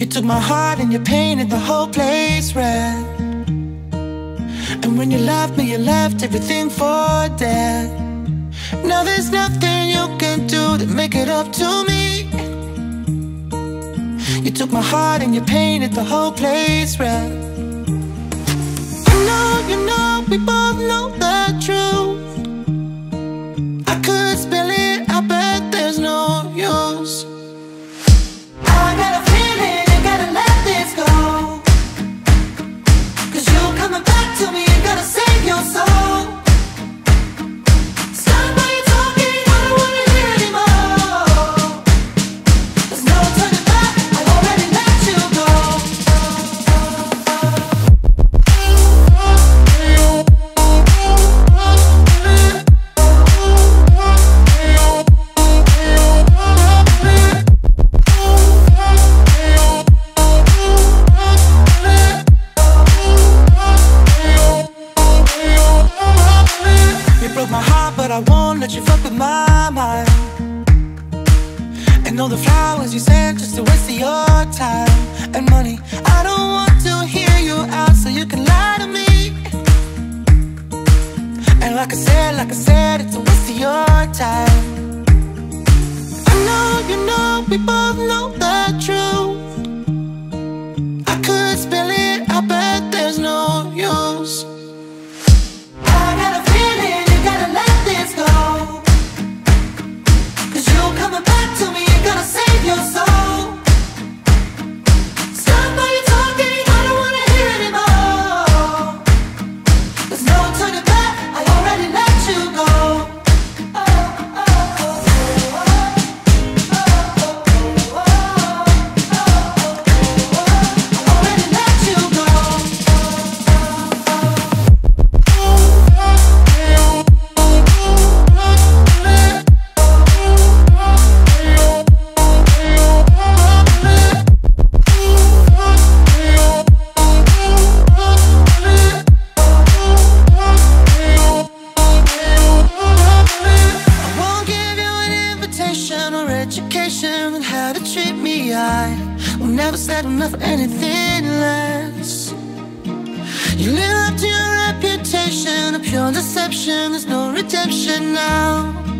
You took my heart and you painted the whole place red. And when you left me, you left everything for dead. Now there's nothing you can do to make it up to me. You took my heart and you painted the whole place red. You know, you know, we both know the to me, broke my heart, but I won't let you fuck with my mind. And all the flowers you sent just a waste of your time and money. I don't want to hear you out, so you can lie to me. And like I said, like I said, it's a waste of your time. I know you know we both know the truth. Or education on how to treat me. I will never settle enough for anything less. You live up to your reputation, a pure deception. There's no redemption now.